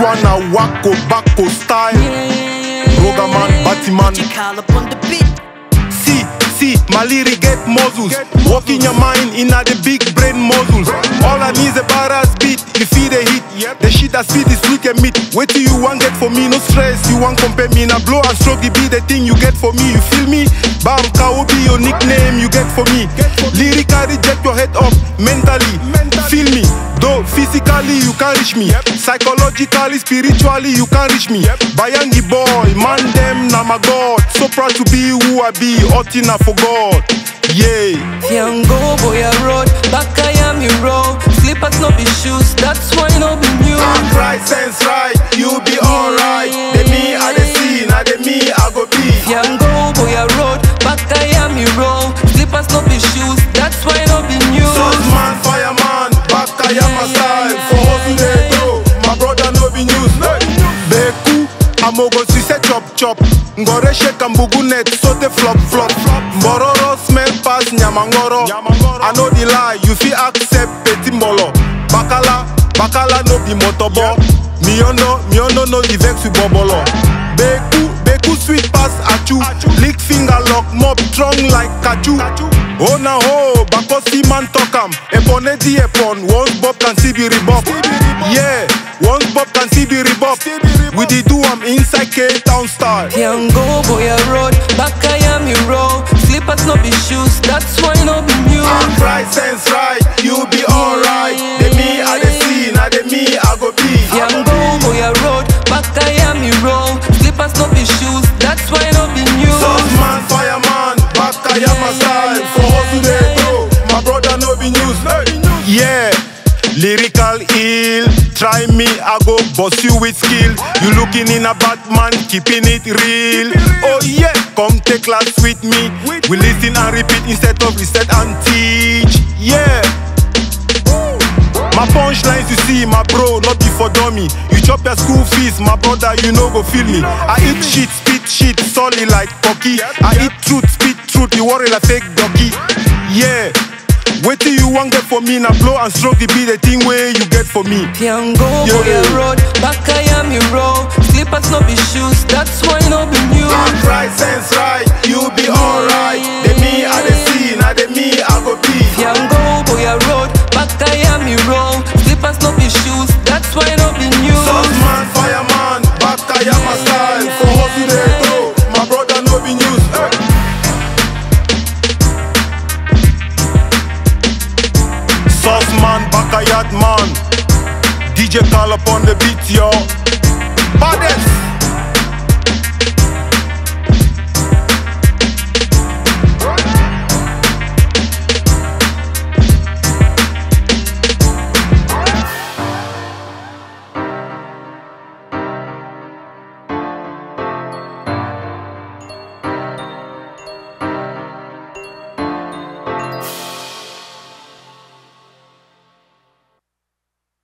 one a wacko backo style. Rogaman, Batman. On the beat. See, see, my lyric get muscles. Walk in your mind, in the big brain muscles. All I need is a badass beat. You feel the heat. The shit that speed is and meat. Wait till you want get for me, no stress. You want compare me, now blow and stroke. It be the thing you get for me. You feel me? Bam, Kao be your nickname you get for me. Lyrically, jet your head up. Mentally, feel me. Physically you can't reach me. Psychologically, spiritually you can't reach me. Bayangi boy, man them na my god. So proud to be who I be. Otina for God. Yeah. Yango boy a road, back I am you road. Amogo si se chop chop. Ngore shake mbugu net, so te flop flop. Mbororo smell pass nyamangoro. I know the lie, you feel accept petit molo. Bakala, bakala no be motobo. Miono, miono no the vex with bobolo. Beku, beku sweet pass achu. Lick finger lock, mob strong like kachu. Oh na ho, bako si man talk am. Epone di epon, once bob can see be rebop. Yeah, once bob can see be rebop. We did do am inside K Town style. Yango boy a road, back I am you road. Slippers no be shoes, that's why no be new. Right sense right, you be alright. The me I the see, now the me I go be. Yango boy a road, back I am you road. Slippers no be shoes, that's why no be new. man, fireman, back I am my style. For hustle they go, my brother no be news. Yeah, lyrical ill. Try me, I go boss you with skill. You looking in a Batman, keeping it real. Oh yeah, come take class with me. We listen and repeat instead of reset and teach. Yeah. My punchlines you see, my bro, not be for dummy. You chop your school fees, my brother, you know go feel me. I eat shit, spit shit, solid like cocky. I eat truth, spit truth, you worry like fake ducky. Yeah. Wait till you want get for me, now blow and stroke the be the thing where you get for me. Yango Yeah. boy a road, back I am you road. Slippers no be shoes, that's why no be new. Right sense backyard man. DJ call up on the beat, yo. Baddest.